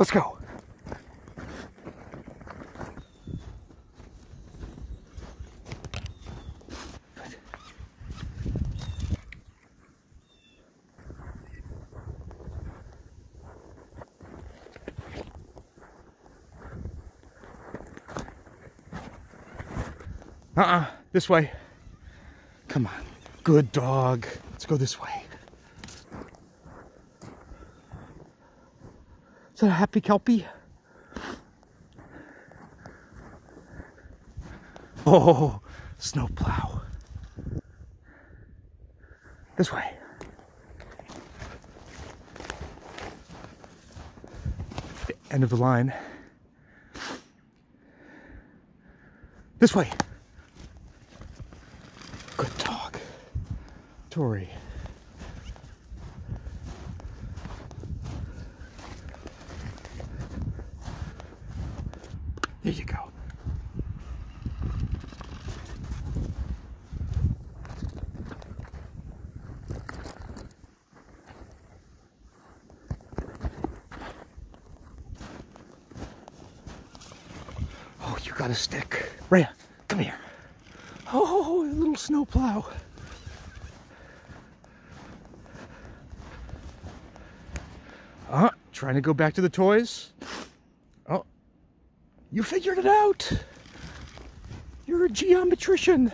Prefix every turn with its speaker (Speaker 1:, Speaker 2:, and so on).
Speaker 1: Let's go. Uh-uh, this way. Come on, good dog. Let's go this way. Is that a happy kelpie? Oh, snowplow. This way. The End of the line. This way. Good dog. Tori. There you go. Oh, you got a stick. Rhea, come here. Oh, a little snowplow. Uh, trying to go back to the toys. You figured it out. You're a geometrician.